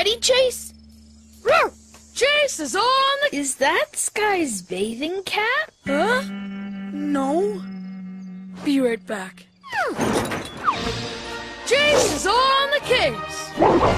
Ready, Chase? Roar! Chase is on the... Is that Skye's bathing cap? Huh? No. Be right back. Chase is on the case.